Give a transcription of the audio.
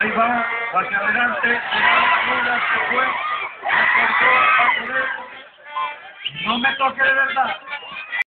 Ahí va, hacia adelante, una, se fue, me cortó, a poder. No me toque de verdad.